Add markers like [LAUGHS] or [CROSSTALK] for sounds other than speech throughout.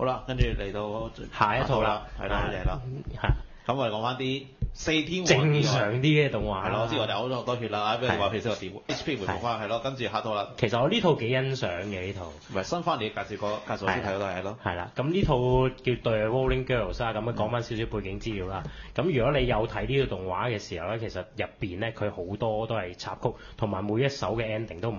好啦，跟住嚟到下一套啦，係啦，嚟啦。係咁我哋講翻啲四天王正常啲嘅動畫係咯，我知我哋好多多血啦，不如話係譬如話 HP 回復翻係咯，跟住下套啦，其實我呢套幾欣賞嘅呢套。唔係新翻嚟嘅介紹過介紹我先睇嗰套係咯。係啦，咁呢套叫《The Rolling Girls》啊，咁樣講翻少少背景資料啦。咁如果你有睇呢套動畫嘅時候咧，其實入邊咧佢好多都係插曲，同埋每一首嘅 ending 都唔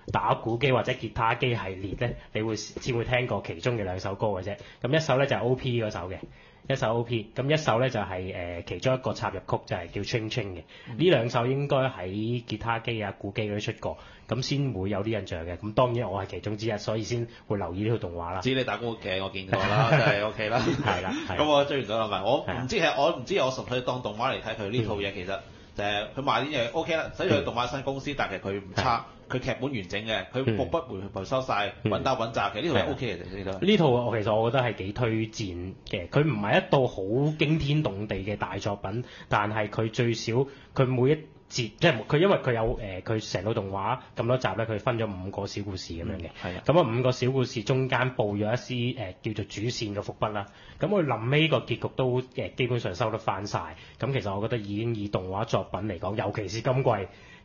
打鼓機或者吉他機系列咧，你會先會聽過其中嘅兩首歌嘅啫。咁一首咧就係、O.P. 嗰首嘅。一首 O.P. 咁一首咧就係、誒、其中一個插入曲就係叫 Ching Ching 嘅，呢兩首應該喺吉他機啊、鼓機嗰啲出過，咁先會有啲印象嘅。咁當然我係其中之一，所以先會留意呢套動畫啦。至於你打鼓嘅，我見過啦，[LAUGHS] 真係 OK 啦。係啦咁我追完咗啦，咪我唔知係我唔知我純粹當動畫嚟睇佢呢套嘢，其實就係佢賣啲嘢 OK 啦，使佢動畫新公司，但係佢唔差，佢劇本完整嘅，佢嗯伏筆回回收晒，嗯穩打穩紮嘅，呢套係 OK 嘅，呢套。呢套我其實我覺得係幾推薦嘅，佢唔係一套好驚天動地嘅大作品，但係佢最少佢每一節即係佢因為佢有誒佢成套動畫咁多集咧，佢分咗五個小故事咁樣嘅。係啊。咁啊五個小故事中間佈咗一絲誒、呃叫做主線嘅伏筆啦。咁佢臨尾個結局都誒、呃基本上收得翻晒。咁其實我覺得已經以動畫作品嚟講，尤其是今季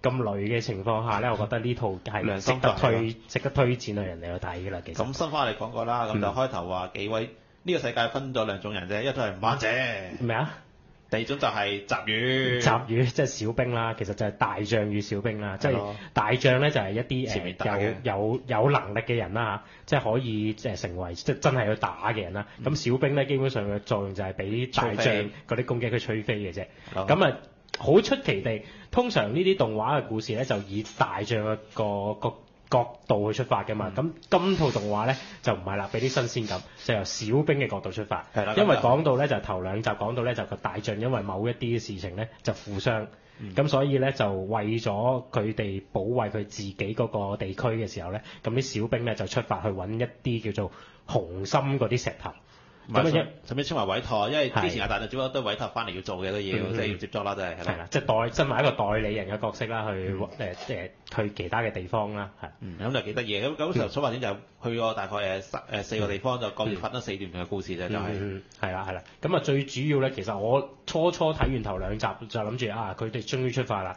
咁累嘅情況下咧，我覺得呢套係良值得推值得推薦去人哋去睇㗎啦。其實咁新翻嚟講過啦，咁就嗯開頭話幾位呢個世界分咗兩種人啫，一種係馬姐，咩啊？第二種就係雜魚。雜魚即係小兵啦，其實就係大將與小兵啦。即係大將咧就係一啲有有有能力嘅人啦嚇，即係可以即係成為即係真係去打嘅人啦。咁、小兵咧基本上嘅作用就係俾大將嗰啲攻擊佢吹飛嘅啫。咁啊好出奇地，通常呢啲動畫嘅故事咧就以大象嘅個個角度去出發嘅嘛。嗯咁、今套動畫咧就唔係啦，俾啲新鮮感，就由小兵嘅角度出發。係啦因為講到咧就頭兩集講到咧就個大象因為某一啲嘅事情咧就負傷，咁、嗯所以咧就為咗佢哋保衞佢自己嗰個地區嘅時候咧，咁啲小兵咧就出發去揾一啲叫做紅心嗰啲石頭。咁啊一咁稱為委託，因為之前阿大隻只不過都委託翻嚟要做嘅都要，嗯即係要接觸啦，真係係啦。即係代身為一個代理人嘅角色啦，去嗯誒誒、去其他嘅地方啦，係。嗯，咁就幾得意嘅。咁咁時候出發點就去過大概誒三誒四個地方，就各自發咗四段嘅故事啫，就係。嗯，係啦係啦。咁啊最主要咧，其實我初初睇完頭兩集就諗住啊，佢哋終於出發啦。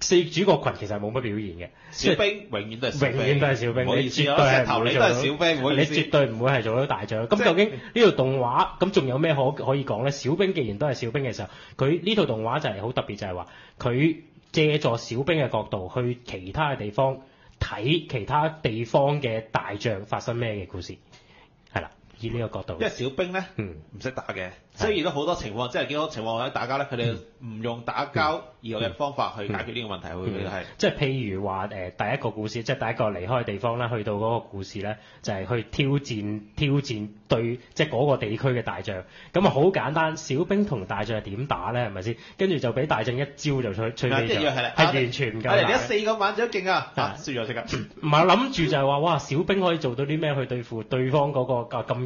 四主角群其實冇乜表現嘅，小兵永遠都係小兵，永遠都係小兵，你絕對係頭你都係小兵。你絕對唔會係做到大將。咁究竟呢套動畫咁仲有咩可可以講咧？小兵既然都係小兵嘅時候，佢呢套動畫就係好特別，就係話佢借助小兵嘅角度去其他嘅地方睇其他地方嘅大將發生咩嘅故事，以呢個角度因為。小兵咧嗯唔識打嘅，所以遇到好多情況，即係幾多情況下打交咧，佢哋唔用打交以外嘅方法去解決呢個問題，會佢哋係。即係譬如話誒、呃第一個故事，即係第一個離開嘅地方啦，去到嗰個故事咧，就係、去挑戰挑戰對即係嗰個地區嘅大將。咁啊好簡單，小兵同大將係點打咧？係咪先？跟住就俾大將一招就吹吹飛咗，係完全唔夠係你一。四個猛將勁啊，輸咗即刻。唔係諗住就係話，哇！小兵可以做到啲咩去對付對方嗰、個咁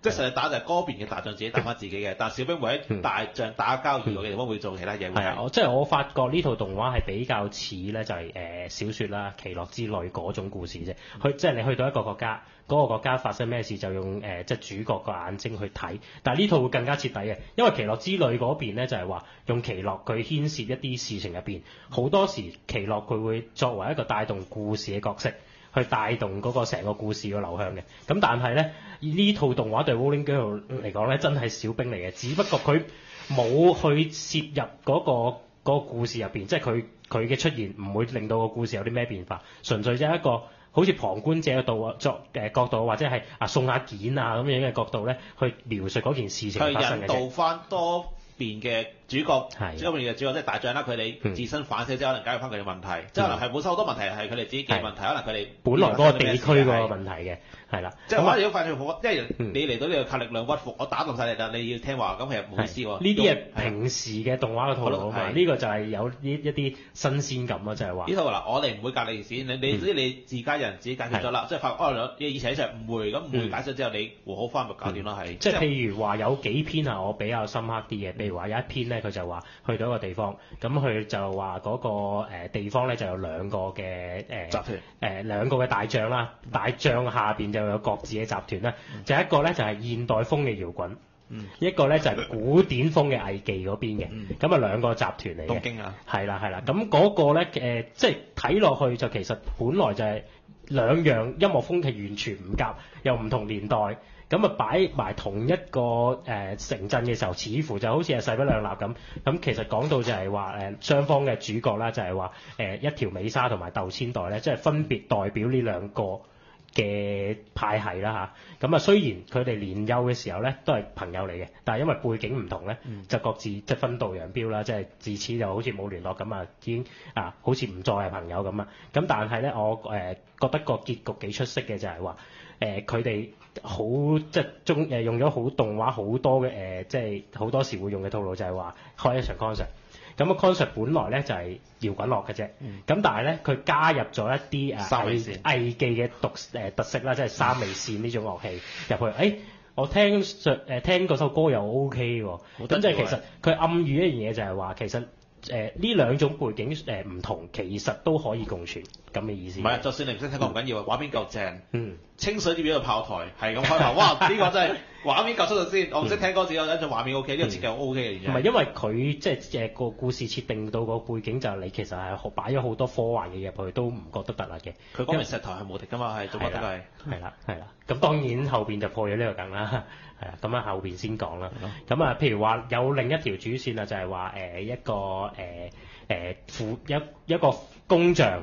即係實際打就係嗰邊嘅大將自己打翻自己嘅，但係小兵會喺大將打交遇到嘅地方會做其他嘢。會係啊，我即係我發覺呢套動畫係比較似咧，就係、誒、小説啦、奇樂之類嗰種故事啫。去即係你去到一個國家，嗰、個國家發生咩事就用誒、即係主角個眼睛去睇。但係呢套會更加徹底嘅，因為奇樂之類嗰邊咧就係、話用奇樂佢牽涉一啲事情入邊，好多時奇樂佢會作為一個帶動故事嘅角色。去帶動嗰個成個故事嘅流向嘅，咁但係咧呢套動畫對 Rolling Girl 嚟講咧，真係小兵嚟嘅，只不過佢冇去涉入嗰、個嗰個故事入邊，即係佢佢嘅出現唔會令到個故事有啲咩變化，純粹就係一個好似旁觀者嘅度作誒角度，或者係啊送下件啊咁樣嘅角度咧，去描述嗰件事情發生嘅。導翻多邊嘅主角，係多邊嘅主角即係大將啦，佢哋嗯。自身反省之後，可能解決翻佢哋問題，即係可能係本身好多問題係佢哋自己嘅問題，可能佢哋本來嗰個地區個問題嘅，係啦。即係咁啊。可能要快脆好，因為嗯。你嚟到呢度靠力量屈服，我打動晒你啦，你要聽話，咁其實冇意思喎。呢啲係係。平時嘅動畫嘅套路啊嘛，呢個就係有呢一啲新鮮感咯，就係話。呢套嗱，我哋唔會隔離線，你你嗯。知你自家人自己解決咗啦，即係發覺哦，兩以前一齊誤會，咁誤會嗯解咗之後，你和好翻咪搞掂咯，係。即係譬如話有幾篇係我比較深刻啲嘅，譬如話有一篇咧，佢就話去到一個地方，咁佢就話嗰、個、呃、地方咧就有兩個嘅誒集團。誒兩個嘅大將啦，大將下邊就有各自嘅集團啦，就一個咧就係現代風嘅搖滾，嗯。一個咧就係古典風嘅藝伎嗰邊嘅嗯，咁啊兩個集團嚟嘅。東京啊，係啦係啦，咁嗰個咧誒、即係睇落去就其實本來就係兩樣音樂風係完全唔夾，又唔同年代，咁啊擺埋同一個誒、城鎮嘅時候，似乎就好似係勢不兩立咁。咁其實講到就係話誒雙方嘅主角啦，就係話誒一條美沙同埋豆千代咧，即係分別代表呢兩個。嘅派系啦吓，咁啊雖然佢哋年幼嘅時候咧都係朋友嚟嘅，但係因為背景唔同咧，就各自即係分道揚镳啦，即係自此就好似冇聯絡咁啊，已經啊好似唔再係朋友咁啊。咁但係咧，我誒、呃、覺得個結局幾出色嘅就係話誒佢哋好即係中誒用咗好動畫好多嘅誒、呃即係好多時會用嘅套路就係話開一場 concert。咁個 concert 本來咧就係搖滾樂嘅啫，咁、但係咧佢加入咗一啲誒藝藝伎嘅獨誒特色啦，即係三味線呢種樂器 [LAUGHS] 入去。誒、我聽上誒聽嗰首歌又 O K 喎，咁即係其實佢暗喻一樣嘢就係話其實誒呢兩種背景誒唔同，其實都可以共存咁嘅意思。唔係，就算你唔識聽歌唔緊要，畫面夠正。嗯。清水碟嘅炮台係咁開頭，哇！[LAUGHS] 呢、個真係畫面夠出到先，我唔識聽歌只有一種畫面 O K，呢個設計 O K 嘅，唔係因為佢即係誒個故事設定到個背景就係你其實係學擺咗好多科幻嘅入去，都唔覺得突兀嘅。佢講明石頭係無敵噶嘛，係做乜都係。係啦，係啦。咁當然後邊就破咗呢個梗啦，[LAUGHS] 係啊。咁啊後邊先講啦。咁啊，譬如話有另一條主線啊，就係話誒一個誒誒父一一個工匠。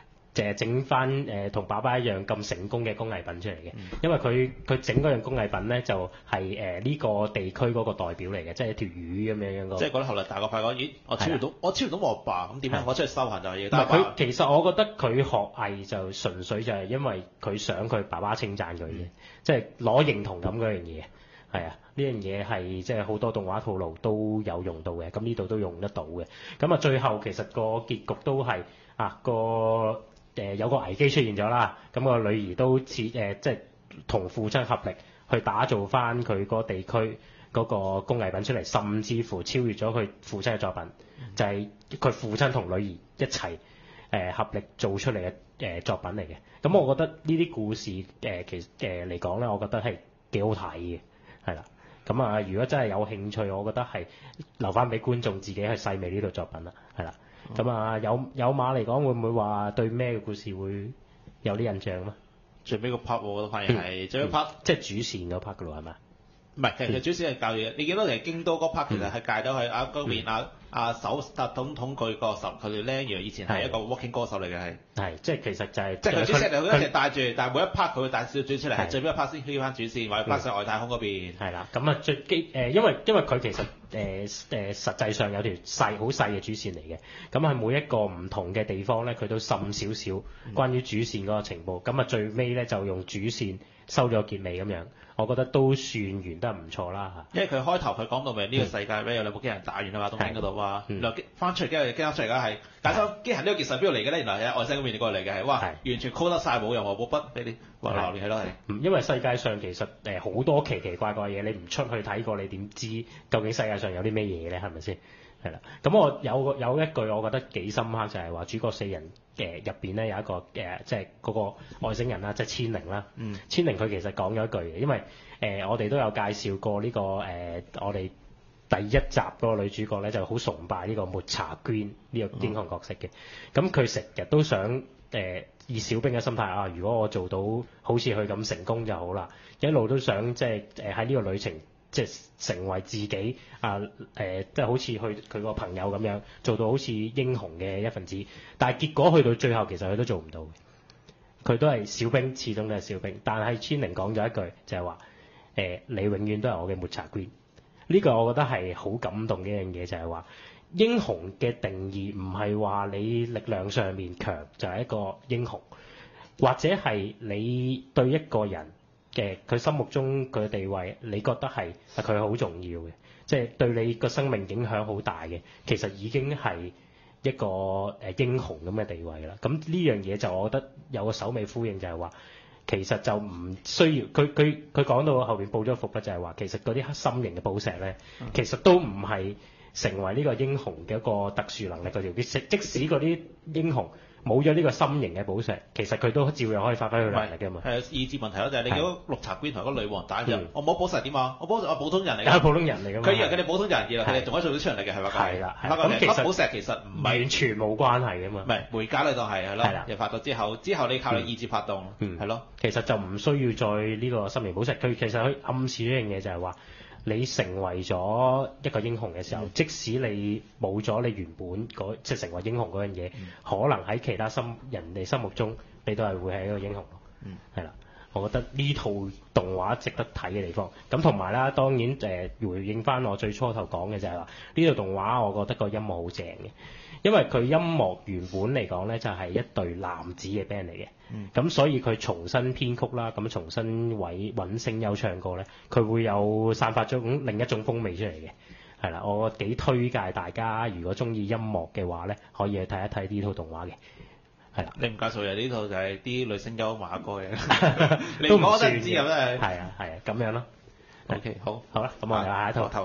就係整翻誒同爸爸一樣咁成功嘅工藝品出嚟嘅，嗯因為佢佢整嗰樣工藝品咧就係誒呢個地區嗰個代表嚟嘅，即係一條魚咁樣樣個。即係覺得後來大個發覺，咦，我超越到，我超越到我爸，咁點咧？我出去修行就係嘢。唔但係佢其實我覺得佢學藝就純粹就係因為佢想佢爸爸稱讚佢嘅，即係攞認同感嗰樣嘢。係啊，呢樣嘢係即係好多動畫套路都有用到嘅，咁呢度都用得到嘅。咁啊，最後其實個結局都係啊個誒、有個危機出現咗啦，咁、個女兒都似誒、即係同父親合力去打造翻佢嗰地區嗰個工藝品出嚟，甚至乎超越咗佢父親嘅作品，就係、佢父親同女兒一齊。誒、合力做出嚟嘅誒作品嚟嘅，咁我覺得呢啲故事誒、其實誒嚟講咧，我覺得係幾好睇嘅，係啦。咁啊，如果真係有興趣，我覺得係留翻俾觀眾自己去細味呢套作品啦，係啦。咁啊，有有馬嚟講，會唔會話對咩嘅故事會有啲印象咧？最尾個 part 我覺得反而係最尾 part，即係主線嗰 part 噶咯，係咪？唔係其實主線係教嘢。你見到其實京都嗰 part 其實係介咗係啊嗰邊啊啊首特總統佢個十佢哋咧，原來以前係一個 working 歌手嚟嘅係。係，即係其實就係即係佢主線佢一佢齊帶住，但係每一 part 佢會帶少少主出嚟，最尾一 part 先推翻主線，或者翻上外太空嗰邊。係啦，咁啊最基誒、因為因為佢其實誒誒、實際上有條細好細嘅主線嚟嘅，咁係每一個唔同嘅地方咧，佢都滲少少關於主線嗰個情報，咁啊最尾咧就用主線收咗個結尾咁樣，我覺得都算完得唔錯啦因為佢開頭佢講到明呢個世界咧有兩部機人打完啊嘛，東京嗰度啊，嗯原來翻出嚟機人機翻出嚟㗎係，解收機人呢個結實邊度嚟嘅咧？原來係外星嗰邊過嚟嘅係，哇！係完全 call 得晒，冇任何冇筆俾你，哇！係流連係咯係。嗯因為世界上其實誒好、多奇奇怪怪嘢，你唔出去睇過，你點知究竟世界上有啲咩嘢咧？係咪先？係啦，咁我有有一句我覺得幾深刻，就係話主角四人誒入邊咧有一個誒、即係嗰個外星人啦，即係千靈啦。嗯千靈佢其實講咗一句嘅，因為誒、我哋都有介紹過呢、個誒、我哋第一集嗰個女主角咧就好崇拜呢個抹茶娟呢個英雄角色嘅。咁佢成日都想誒、以小兵嘅心態啊，如果我做到好似佢咁成功就好啦，一路都想即係誒喺呢個旅程。即係成為自己啊誒、即係好似去佢個朋友咁樣做到好似英雄嘅一份子，但係結果去到最後其實佢都做唔到嘅，佢都係小兵，始終都係小兵。但係千靈講咗一句就係話誒，你永遠都係我嘅抹茶 Green。呢、個我覺得係好感動嘅一樣嘢，就係話英雄嘅定義唔係話你力量上面強就係一個英雄，或者係你對一個人嘅佢心目中佢嘅地位，你覺得係係佢好重要嘅，即係對你個生命影響好大嘅，其實已經係一個誒、英雄咁嘅地位啦。咁呢樣嘢就我覺得有個首尾呼應，就係話其實就唔需要佢佢佢講到後面報咗伏筆，就係話其實嗰啲黑心型嘅寶石咧，其實都唔係成為呢個英雄嘅一個特殊能力嗰條即即使嗰啲英雄冇咗呢個心形嘅寶石，其實佢都照樣可以發揮佢唔能力㗎嘛。係意志問題咯，就係你係如果綠茶娟同嗰個女王打仗嗯，我冇寶石點啊？我寶石我普通人嚟㗎。係 [LAUGHS] 普通人嚟㗎嘛。佢以為佢哋普通人，佢哋係仲可以做到出人力嘅係咪？係啦咁其實黑寶石其實唔係完全冇關係㗎嘛唔。係媒介嚟當係係咯，你發到之後，之後你靠你意志發動，嗯係咯。其實就唔需要再呢個心形寶石，佢其實佢暗示一樣嘢就係話，你成為咗一個英雄嘅時候，嗯即使你冇咗你原本嗰即係成為英雄嗰樣嘢，嗯可能喺其他心人哋心目中，你都係會係一個英雄咯。嗯，係啦。我覺得呢套動畫值得睇嘅地方，咁同埋啦，當然誒、呃回應翻我最初頭講嘅就係話，呢套動畫我覺得個音樂好正嘅，因為佢音樂原本嚟講咧就係、一隊男子嘅 band 嚟嘅，咁、嗯所以佢重新編曲啦，咁重新揾揾聲優唱歌咧，佢會有散發咗種另一種風味出嚟嘅。係啦，我幾推介大家，如果中意音樂嘅話咧，可以去睇一睇呢套動畫嘅。係啦，你唔介紹嘅呢套就係啲女聲優馬歌嘅，[LAUGHS] 你都唔講得唔知咁真係。係啊係啊，咁樣咯。OK，好，好啦，咁我哋下一套。頭